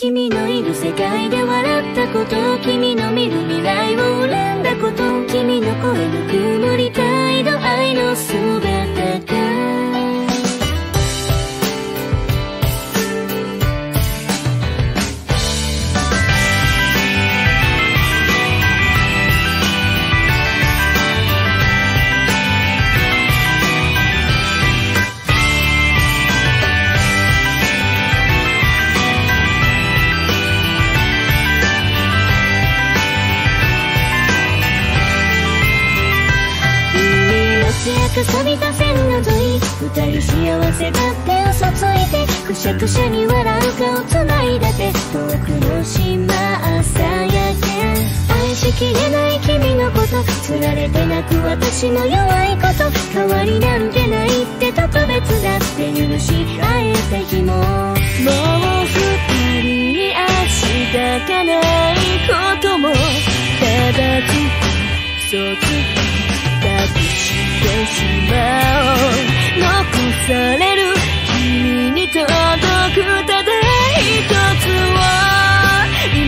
君のいる世界で笑ったこと君の見る未来を恨んだこと君の声の曇りたく錆びた線の沿い二人幸せだって嘘ついてくしゃくしゃに笑う顔つないだて遠くの島朝焼け愛しきれない君のこと。釣られて泣く私の弱いこと。変わりなんてないって特別だって許し合えた日ももう二人に明日がないこと。もただずっとそっとしまう。残される君に届くただ一つを今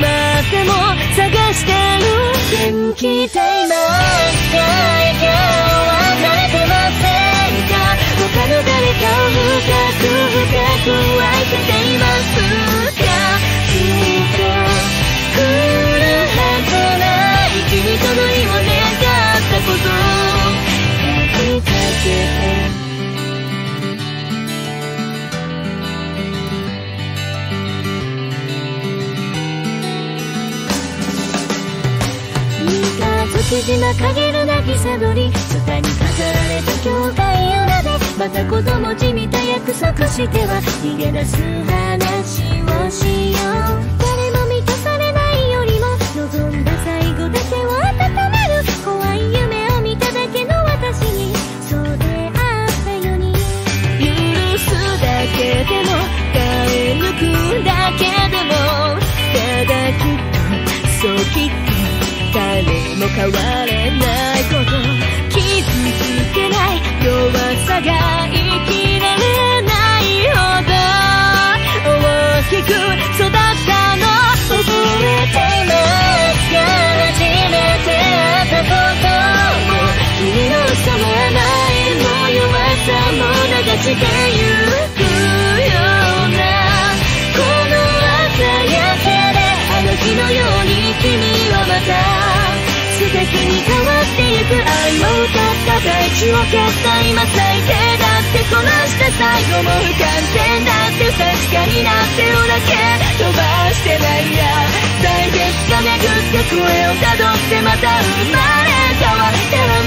でも探してる。元気でいますか笑月島陰る渚鳥空に飾られた教会裏でまた子供じみた約束しては。逃げ出す話をしよう。誰も満たされないよりも望んだ最後だけを温める。怖い夢を見ただけの私に。そうであったように。許すだけでも耐え抜くだけでも。ただきっとそうきっと誰も変われ敵に変わってゆく愛を歌った大地を消した今最低だってこなした最後も不完全だって確かになってるだけ飛ばしてないや大月が巡って声をたどってまた生まれ変わった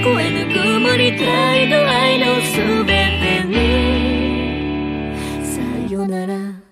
越えぬ曇りたいの愛のすべてにさよなら。